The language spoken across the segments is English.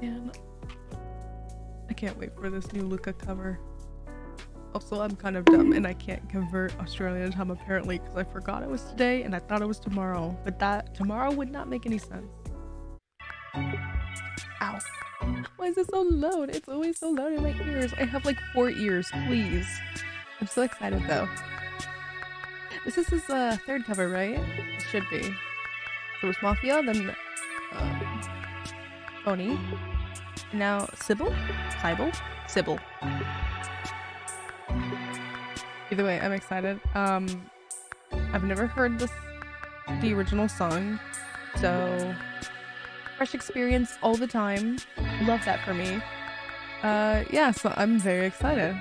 Man, I can't wait for this new Luca cover. Also, I'm kind of dumb and I can't convert Australian time apparently because I forgot it was today and I thought it was tomorrow. But that tomorrow would not make any sense. Ow. Why is it so loud? It's always so loud in my ears. I have like four ears, please. I'm so excited though. This is his uh, third cover, right? It should be. There was Mafia, then Phony, now Sibyl? Sibyl? Sibyl. Either way, I'm excited. Um, I've never heard this, the original song, so fresh experience all the time. Love that for me. Uh, yeah, so I'm very excited.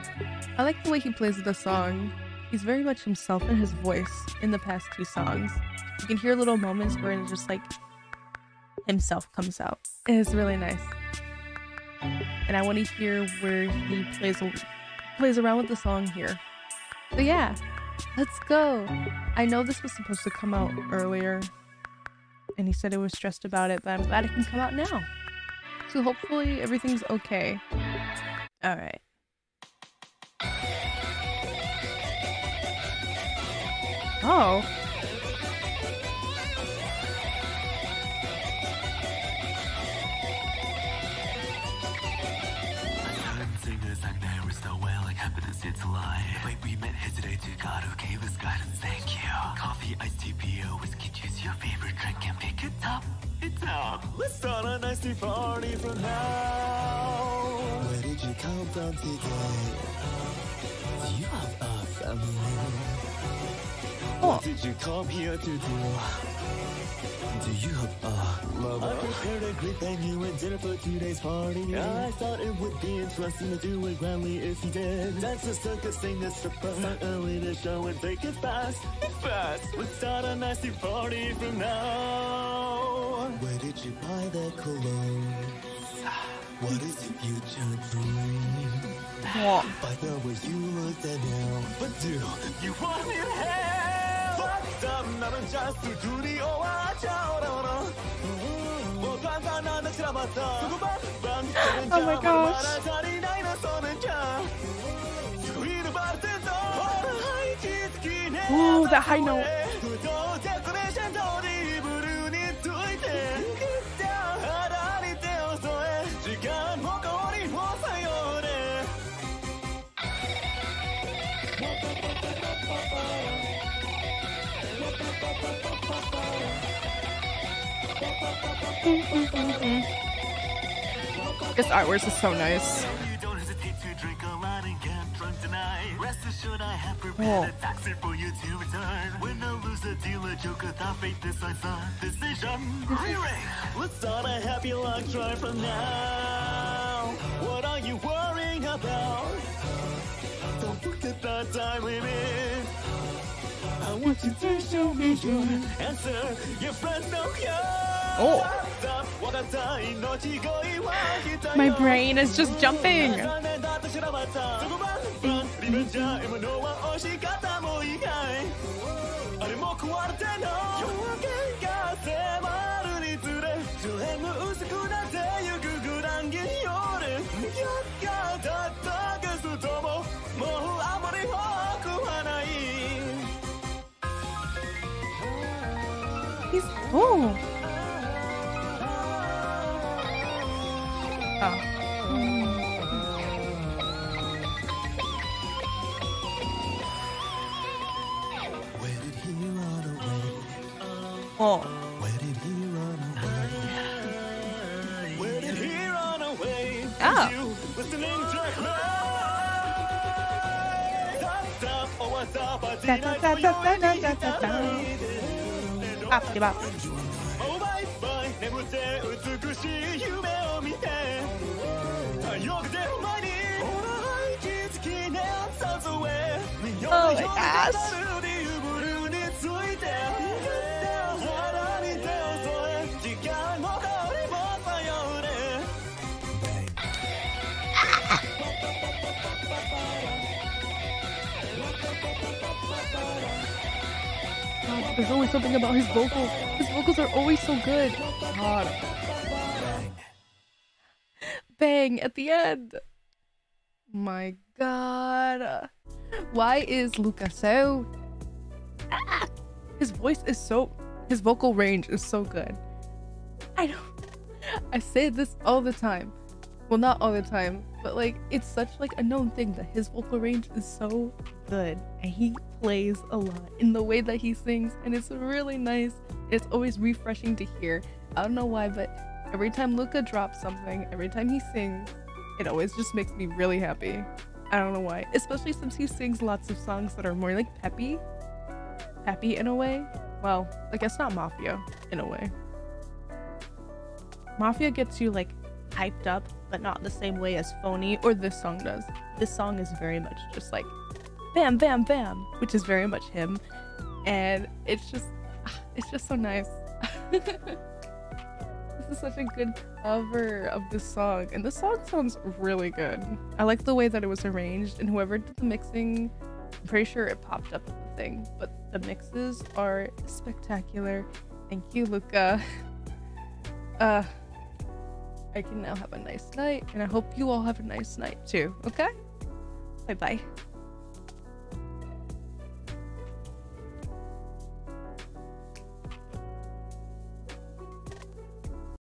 I like the way he plays the song. He's very much himself in his voice in the past two songs. You can hear little moments where it's just like himself comes out. It's really nice. And I want to hear where he plays plays around with the song here. But yeah, let's go. I know this was supposed to come out earlier, and he said he was stressed about it, but I'm glad it can come out now. So hopefully everything's okay. Alright. Oh. Coffee, iced tea, beer, whiskey, choose your favorite drink and pick it up. It's up. Let's start a nice tea party from now. Where did you come from today? Do you have a family? What did you come here to do? Do you have a lover? I prepared a great venue and dinner for today's party. I thought it would be interesting to do it grandly if you did. Dance a circus, sing a stripper, start early to show and take it fast. Fast. Let's start a nasty party from now. Where did you buy that cologne? What is your future dream? What? I know where you look at now, but do You want me to have? Fucked 나는 just 둘이 오와져라. 뭐가 나는 지나봤다. 수고반 Oh my gosh. 자리 나이는 쏘는 자. 수위를 받든 Ooh, that high note. That fate decides the decision. Re-ring. Let's start a happy luck drive from now. What are you worrying about? Don't forget that time limit. I want you to show me your answer. Your friends know you. Oh. My brain is just jumping. He's oh. Oh. Where did he run away? Oh. Where did he 眠って美しい夢を見て。太陽が出る前に。俺は息づきねんさぞえ。身を寄せるリブルについて。腹に手を添え時間も香りも迷うね God, there's always something about his vocals. His vocals are always so good. God. bang at the end. My god. Why is Luca so ah! his voice is so his vocal range is so good. I don't I say this all the time. Well, not all the time, but like it's such like a known thing that his vocal range is so good and he plays a lot in the way that he sings and it's really nice. It's always refreshing to hear. I don't know why, but every time Luca drops something, every time he sings, it always just makes me really happy. I don't know why, especially since he sings lots of songs that are more like peppy. Peppy in a way. Well, I guess not Mafia in a way. Mafia gets you like hyped up, but not the same way as Phony or this song does. This song is very much just like bam, bam, bam, which is very much him. And it's just, it's just so nice. this is such a good cover of this song. And this song sounds really good. I like the way that it was arranged and whoever did the mixing, I'm pretty sure it popped up the thing, but the mixes are spectacular. Thank you, Luca. Uh, I can now have a nice night, and I hope you all have a nice night too, okay? Bye bye.